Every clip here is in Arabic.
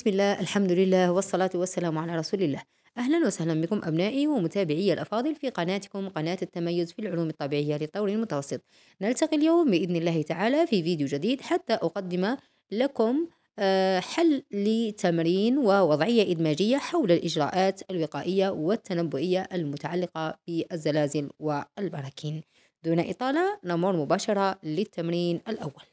بسم الله الحمد لله والصلاة والسلام على رسول الله. أهلا وسهلا بكم أبنائي ومتابعي الأفاضل في قناتكم قناة التميز في العلوم الطبيعية للطور المتوسط. نلتقي اليوم بإذن الله تعالى في فيديو جديد حتى أقدم لكم آه، حل لتمرين ووضعية إدماجية حول الإجراءات الوقائية والتنبؤية المتعلقة بالزلازل والبراكين. دون إطالة نمر مباشرة للتمرين الأول.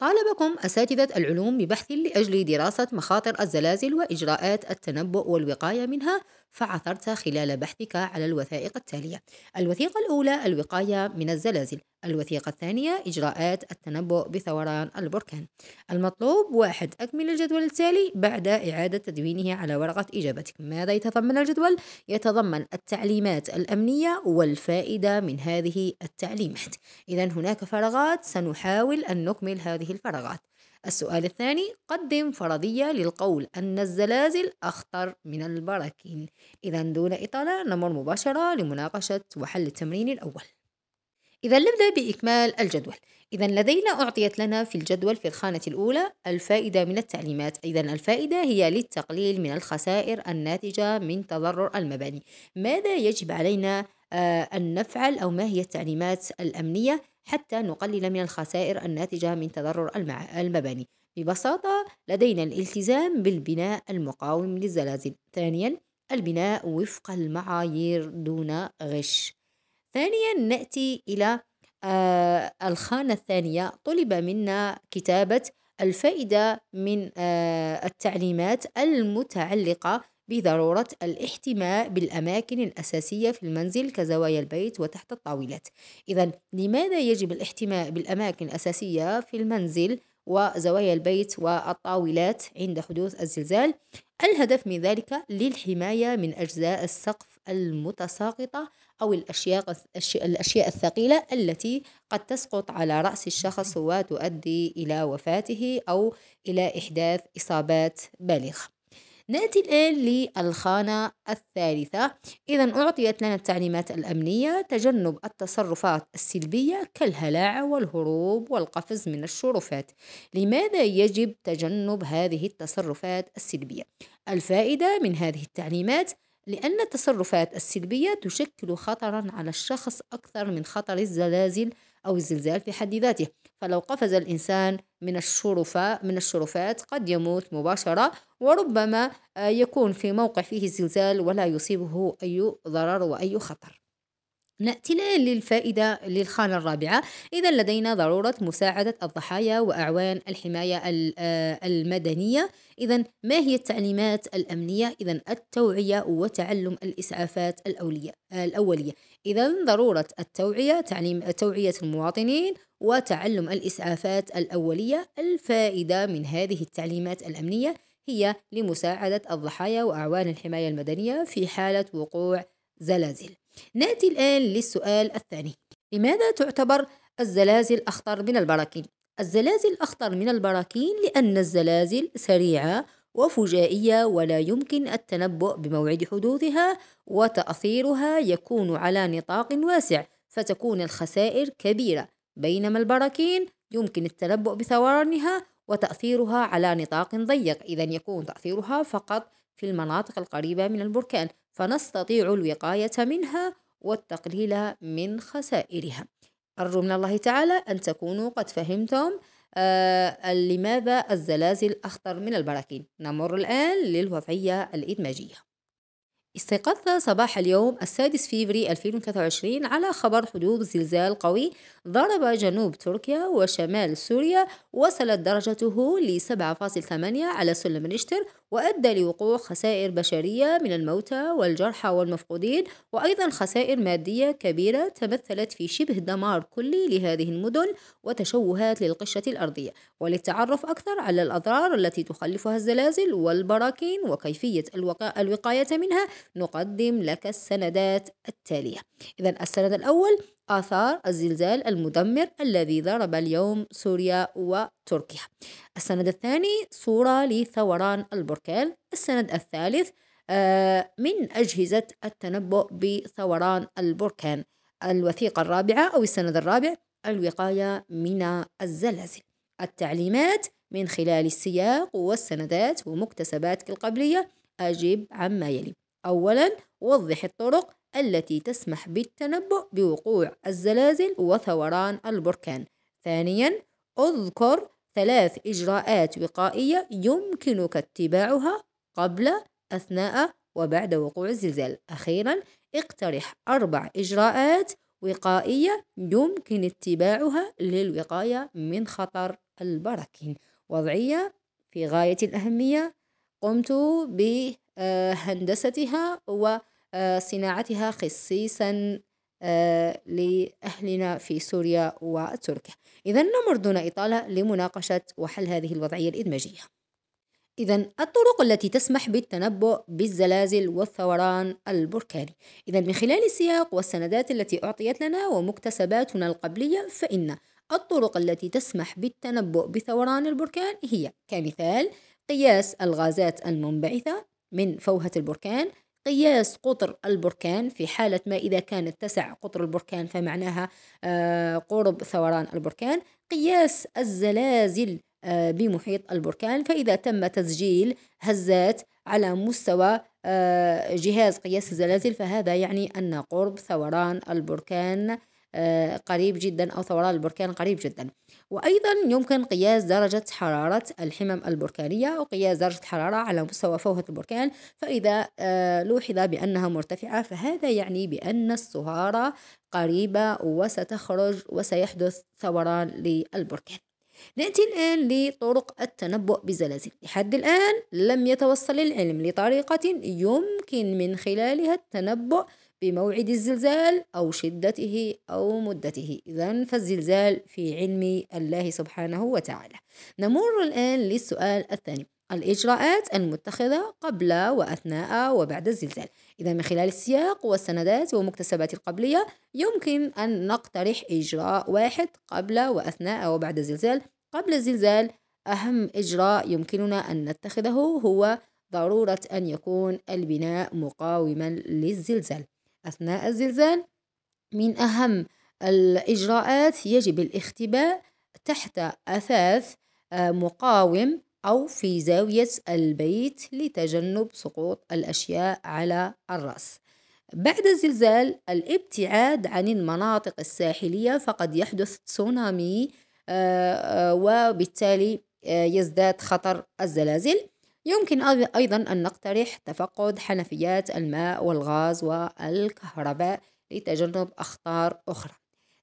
طالبكم أساتذة العلوم ببحث لأجل دراسة مخاطر الزلازل وإجراءات التنبؤ والوقاية منها فعثرت خلال بحثك على الوثائق التالية. الوثيقة الأولى الوقاية من الزلازل. الوثيقة الثانية إجراءات التنبؤ بثوران البركان. المطلوب واحد أكمل الجدول التالي بعد إعادة تدوينه على ورقة إجابتك. ماذا يتضمن الجدول؟ يتضمن التعليمات الأمنية والفائدة من هذه التعليمات. إذا هناك فراغات سنحاول أن نكمل هذه الفراغات. السؤال الثاني قدم فرضية للقول أن الزلازل أخطر من البراكين. إذا دون إطالة نمر مباشرة لمناقشة وحل التمرين الأول. إذا نبدأ بإكمال الجدول. إذا لدينا أعطيت لنا في الجدول في الخانة الأولى الفائدة من التعليمات. إذا الفائدة هي للتقليل من الخسائر الناتجة من تضرر المباني. ماذا يجب علينا آه، أن نفعل أو ما هي التعليمات الأمنية حتى نقلل من الخسائر الناتجة من تضرر المباني؟ ببساطة لدينا الالتزام بالبناء المقاوم للزلازل. ثانيا البناء وفق المعايير دون غش. ثانيا نأتي إلى آه الخانة الثانية. طلب منا كتابة الفائدة من آه التعليمات المتعلقة بضرورة الاحتماء بالأماكن الأساسية في المنزل كزوايا البيت وتحت الطاولات. إذا لماذا يجب الاحتماء بالأماكن الأساسية في المنزل وزوايا البيت والطاولات عند حدوث الزلزال؟ الهدف من ذلك للحماية من أجزاء السقف المتساقطة أو الأشياء الأشياء الثقيلة التي قد تسقط على رأس الشخص وتؤدي إلى وفاته أو إلى إحداث إصابات بالغة. نأتي الآن للخانة الثالثة إذا أعطيت لنا التعليمات الأمنية تجنب التصرفات السلبية كالهلاعة والهروب والقفز من الشرفات لماذا يجب تجنب هذه التصرفات السلبية؟ الفائدة من هذه التعليمات لأن التصرفات السلبية تشكل خطرا على الشخص أكثر من خطر الزلازل أو الزلزال في حد ذاته. فلو قفز الإنسان من الشرفاء من الشرفات قد يموت مباشرة وربما آه، يكون في موقع فيه زلزال ولا يصيبه أي ضرر وأي خطر. نأتي الآن للفائدة للخانة الرابعة. إذا لدينا ضرورة مساعدة الضحايا وأعوان الحماية آه، المدنية. إذا ما هي التعليمات الأمنية؟ إذا التوعية وتعلم الإسعافات الأولية الأولية. إذا ضرورة التوعية تعليم توعية المواطنين وتعلم الإسعافات الأولية. الفائدة من هذه التعليمات الأمنية هي لمساعدة الضحايا وأعوان الحماية المدنية في حالة وقوع زلازل. نأتي الآن للسؤال الثاني لماذا تعتبر الزلازل أخطر من البراكين؟ الزلازل أخطر من البراكين لأن الزلازل سريعة وفجائية ولا يمكن التنبؤ بموعد حدوثها وتأثيرها يكون على نطاق واسع فتكون الخسائر كبيرة بينما البراكين يمكن التنبؤ بثورانها وتأثيرها على نطاق ضيق إذا يكون تأثيرها فقط في المناطق القريبة من البركان فنستطيع الوقاية منها والتقليل من خسائرها. أرجو من الله تعالى أن تكونوا قد فهمتم آه لماذا الزلازل أخطر من البراكين. نمر الآن للوضعية الإدماجية. استيقظت صباح اليوم السادس فيفري 2023 على خبر حدوث زلزال قوي ضرب جنوب تركيا وشمال سوريا وصلت درجته ل 7.8 على سلم ريشتر وأدى لوقوع خسائر بشرية من الموتى والجرحى والمفقودين وأيضا خسائر مادية كبيرة تمثلت في شبه دمار كلي لهذه المدن وتشوهات للقشة الأرضية. وللتعرف أكثر على الأضرار التي تخلفها الزلازل والبراكين وكيفية الوقاية منها نقدم لك السندات التالية. إذا السند الأول آثار الزلزال المدمر الذي ضرب اليوم سوريا وتركيا. السند الثاني صورة لثوران البركان. السند الثالث آه، من أجهزة التنبؤ بثوران البركان. الوثيقة الرابعة أو السند الرابع الوقاية من الزلازل. التعليمات من خلال السياق والسندات ومكتسباتك القبلية. أجب عما يلي. أولا وضح الطرق التي تسمح بالتنبؤ بوقوع الزلازل وثوران البركان. ثانيا أذكر ثلاث إجراءات وقائية يمكنك اتباعها قبل أثناء وبعد وقوع الزلزال. أخيرا اقترح أربع إجراءات وقائية يمكن اتباعها للوقاية من خطر البراكين. وضعية في غاية الأهمية قمت بهندستها وصناعتها خصيصا آه، لأهلنا في سوريا وتركيا. إذا نمر دون إطالة لمناقشة وحل هذه الوضعية الإدماجية. إذا الطرق التي تسمح بالتنبؤ بالزلازل والثوران البركاني. إذا من خلال السياق والسندات التي أعطيت لنا ومكتسباتنا القبلية فإن الطرق التي تسمح بالتنبؤ بثوران البركان هي كمثال قياس الغازات المنبعثة من فوهة البركان قياس قطر البركان في حالة ما إذا كان اتسع قطر البركان فمعناها آه، قرب ثوران البركان. قياس الزلازل آه، بمحيط البركان. فإذا تم تسجيل هزات على مستوى آه، جهاز قياس الزلازل فهذا يعني أن قرب ثوران البركان قريب جدا أو ثوران البركان قريب جدا. وأيضا يمكن قياس درجة حرارة الحمم البركانية وقياس درجة حرارة على مستوى فوهة البركان. فإذا لوحظ بأنها مرتفعة فهذا يعني بأن الصهارة قريبة وستخرج وسيحدث ثوران للبركان. نأتي الآن لطرق التنبؤ بزلازل. لحد الآن لم يتوصل العلم لطريقة يمكن من خلالها التنبؤ بموعد الزلزال أو شدته أو مدته. إذا فالزلزال في علم الله سبحانه وتعالى. نمر الآن للسؤال الثاني. الإجراءات المتخذة قبل وأثناء وبعد الزلزال. إذا من خلال السياق والسندات ومكتسبات القبلية يمكن أن نقترح إجراء واحد قبل وأثناء وبعد الزلزال. قبل الزلزال أهم إجراء يمكننا أن نتخذه هو ضرورة أن يكون البناء مقاوما للزلزال. أثناء الزلزال. من أهم الإجراءات يجب الاختباء تحت أثاث آه، مقاوم أو في زاوية البيت لتجنب سقوط الأشياء على الرأس. بعد الزلزال الابتعاد عن المناطق الساحلية فقد يحدث تسونامي آه، آه، وبالتالي يزداد خطر الزلازل. يمكن أيضا أن نقترح تفقد حنفيات الماء والغاز والكهرباء لتجنب أخطار أخرى.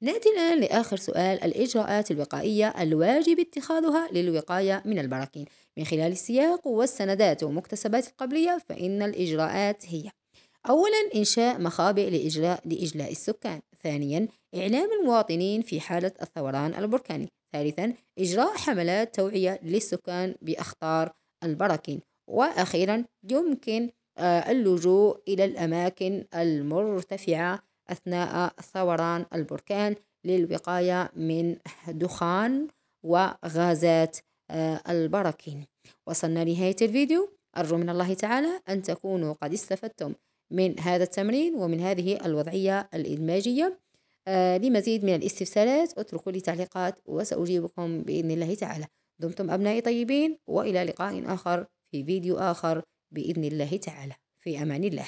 نأتي الآن لآخر سؤال الإجراءات الوقائية الواجب اتخاذها للوقاية من البراكين. من خلال السياق والسندات ومكتسبات القبلية فإن الإجراءات هي أولا إنشاء مخابئ لإجلاء لإجلاء السكان. ثانيا إعلام المواطنين في حالة الثوران البركاني. ثالثا إجراء حملات توعية للسكان بأخطار البراكين وأخيرا يمكن آه، اللجوء إلى الأماكن المرتفعة أثناء ثوران البركان للوقاية من دخان وغازات آه، البراكين وصلنا لنهاية الفيديو. أرجو من الله تعالى أن تكونوا قد استفدتم من هذا التمرين ومن هذه الوضعية الإدماجية. آه لمزيد من الاستفسارات اتركوا لي تعليقات وسأجيبكم بإذن الله تعالى. دمتم أبنائي طيبين وإلى لقاء آخر في فيديو آخر بإذن الله تعالى. في أمان الله.